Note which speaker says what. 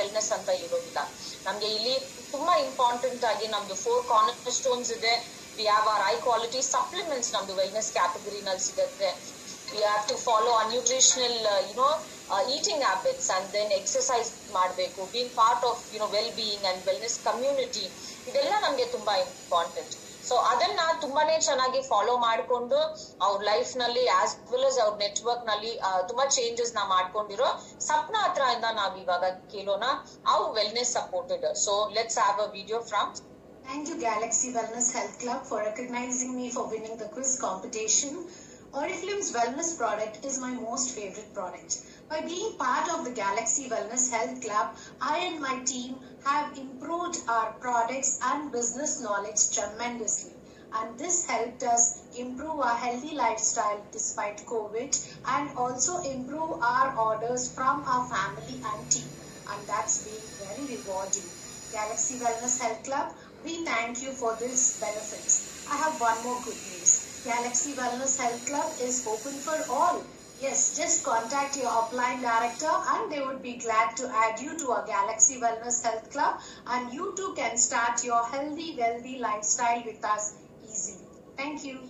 Speaker 1: Wellness ಅಂತ ಇರೋದಿಲ್ಲ. ನಮ್ಗೆ ಇಲ್ಲಿ ತುಂಬಾ ಇಂಪಾರ್ಟೆಂಟ್ ಆಗಿ ನಮ್ದು ಫೋರ್ ಕಾರ್ನರ್ ಸ್ಟೋನ್ಸ್ ಇದೆ. We have our high quality supplements ನಮ್ದು ವೆಲ್ನೆಸ್ ಕ್ಯಾಟಗರಿನಲ್ಲಿ ಸಿಗುತ್ತೆ. We have to follow a nutritional you know eating habits and then exercise ಮಾಡಬೇಕು. Being part of you know well being and wellness community ಇದೆಲ್ಲ ನಮ್ಗೆ ತುಂಬಾ important so ಅದನ್ನ ತುಂಬಾನೇ ಚೆನ್ನಾಗಿ ಫಾಲೋ ಮಾಡ್ಕೊಂಡು ಅವ್ರ ಲೈಫ್ನಲ್ಲಿ ಆಸ್ ವೆಲ್ as ಅವ್ರ ನೆಟ್ವರ್ಕ್ನಲ್ಲಿ ತುಂಬಾ ಚೇಂಜಸ್ನ ಮಾಡ್ಕೊಂಡಿರೋ ಸಪ್ನ ಹತ್ರ ಇಂದ ನಾವ್ ಇವಾಗ ಕೇಳೋಣ ಅವ್ wellness supported so let's have a video from
Speaker 2: Thank you, Galaxy Wellness Health Club, for recognizing me for winning the quiz competition. Oriflame's wellness product is my most favorite product. By being part of the Galaxy Wellness Health Club, I and my team have improved our products and business knowledge tremendously. And this helped us improve our healthy lifestyle despite COVID and also improve our orders from our family and team. And that's been very rewarding. Galaxy Wellness Health Club, we thank you for this benefits. I have one more good news. Galaxy Wellness Health Club is open for all. Yes, just contact your upline director and they would be glad to add you to our Galaxy Wellness Health Club and you too can start your healthy, wealthy lifestyle with us easily. Thank you.